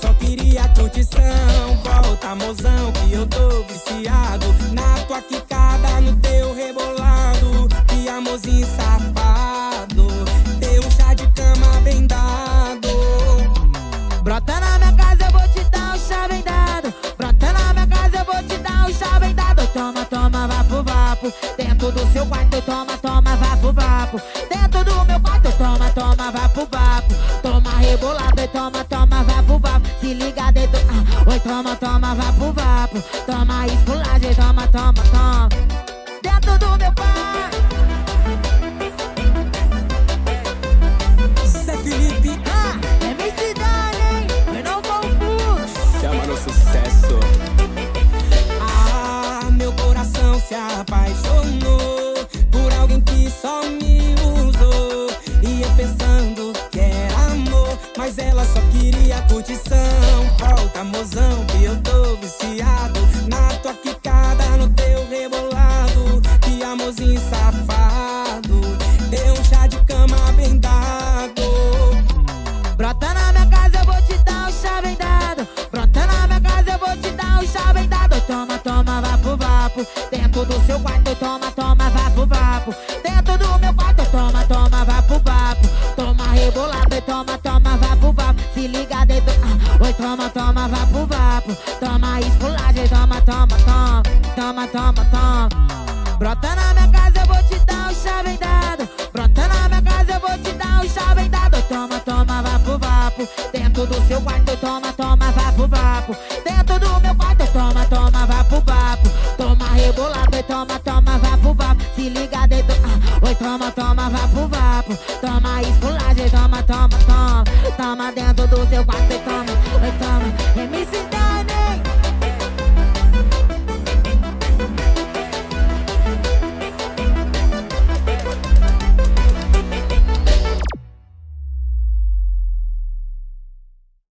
só queria curtição. Volta, mozão, que eu tô viciado na tua quicada, no teu rebolado. Que amorzinho safado, teu chá de cama bem dado. Brota na minha casa, eu vou te dar um chá bem dado. Brota na minha casa, eu vou te dar um chá bem dado. Toma, toma, vapo, vapo. Dentro do seu quarto, toma, toma, vapo, vapo. Dentro do meu quarto, toma, toma, vapo, vapo. Toma rebolado e toma, toma. Se liga dentro, ah. Oi, toma, toma, vapo, vapo. Toma esculagem, toma, toma, toma. Dentro do meu quarto. Zé Felipe, Ah, é minha cidade, hein? Eu não fluxo. chama no sucesso. Ah, meu coração se apaixonou por alguém que só me usou. E eu pensando mas ela só queria curtição. Volta, mozão, que eu tô viciado na tua quicada, no teu rebolado. Que amorzinho safado, deu um chá de cama bem dado. Brota na minha casa, eu vou te dar um chá bem dado. Brota na minha casa, eu vou te dar um chá bem dado. Toma, toma, vapo, vapo. Dentro do seu quarto, toma, toma, toma, vapo, vapo. Toma esculagem, toma, toma, toma. Toma, toma, toma. Brota na minha casa, eu vou te dar um chá bem dado. Brota na minha casa, eu vou te dar um chá bem dado. Toma, toma, vapo, vapo. Dentro do seu quarto, toma, toma, vapo, vapo. Dentro do meu quarto, toma, toma, vapo, vapo. Toma rebolado toma, toma, vapo, vapo. Se liga dentro, ah. Oi, toma, toma, vapo, vapo. Toma esculagem, toma, toma, toma. Toma dentro do seu quarto